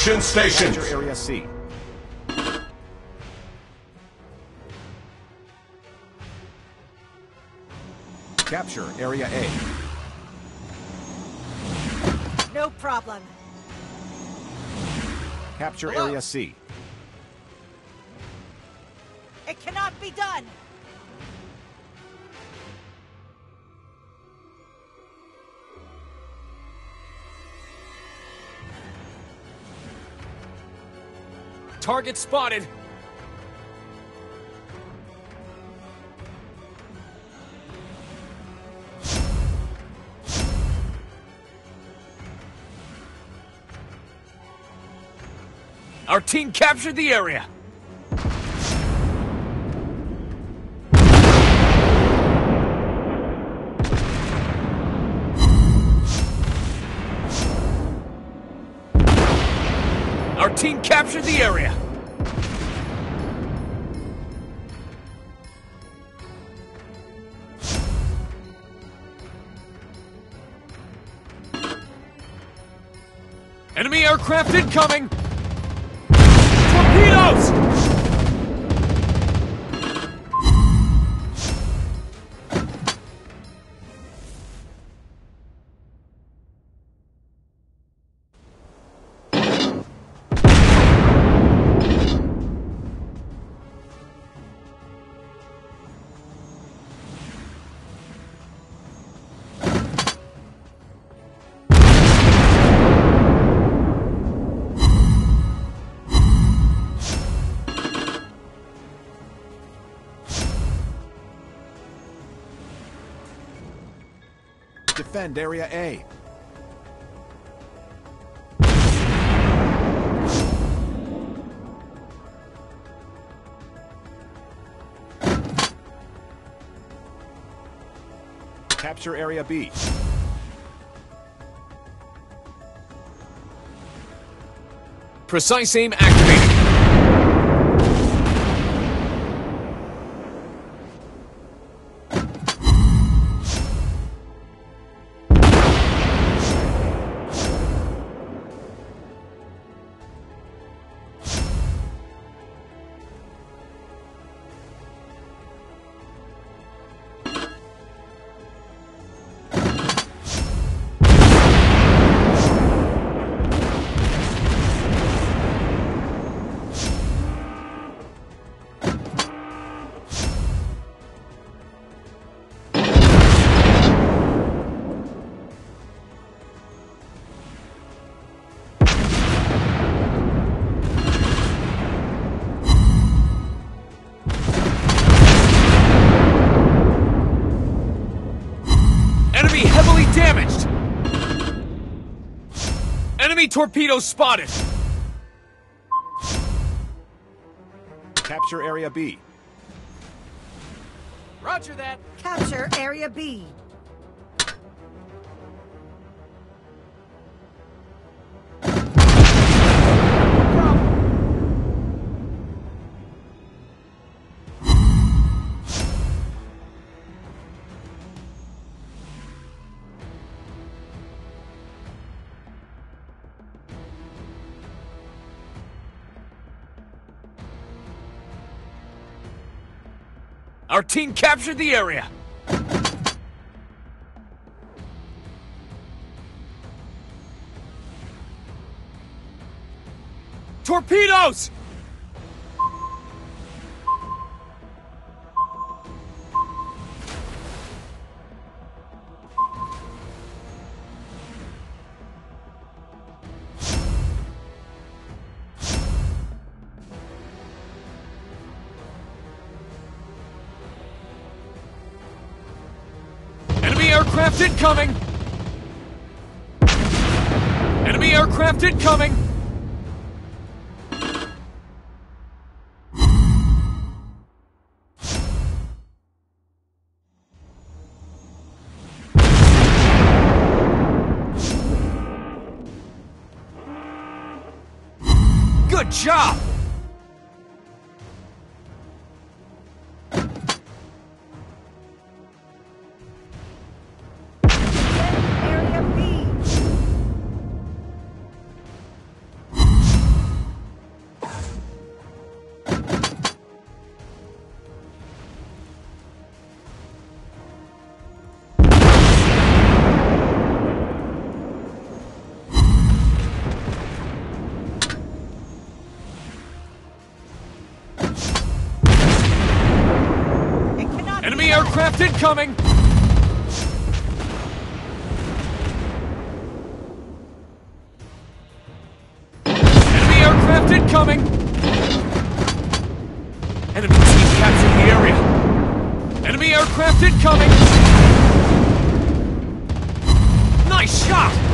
Extraction stations! Capture Area C. Capture Area A. No problem. Capture Hello? Area C. It cannot be done. Target spotted. Our team captured the area. Our team captured the area. Enemy aircraft incoming! Torpedoes! Defend Area A. Capture Area B. Precise aim activated. Torpedoes spotted. Capture Area B. Roger that. Capture Area B. Our team captured the area. Torpedoes! Aircraft incoming! Enemy aircraft incoming! Good job! Aircraft incoming! Enemy aircraft incoming! Enemy team capturing the area! Enemy aircraft incoming! Nice shot!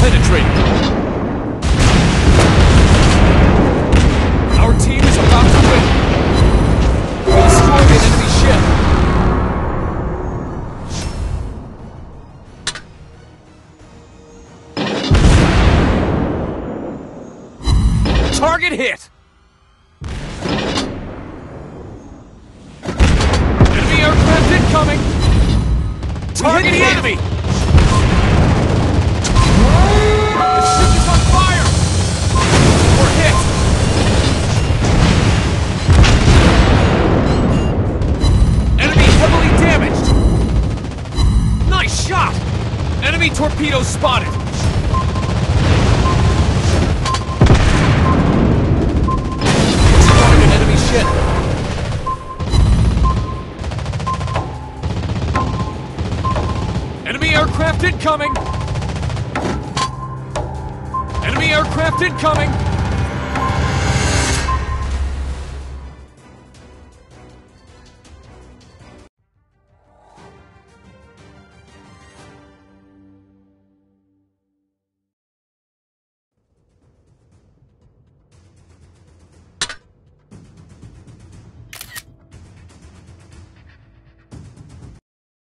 Target penetrated. Our team is about to win. We destroyed an enemy ship. Target hit. Enemy aircraft incoming. Target the enemy. Enemy torpedoes spotted! Destroyed an enemy ship! Enemy aircraft incoming! Enemy aircraft incoming!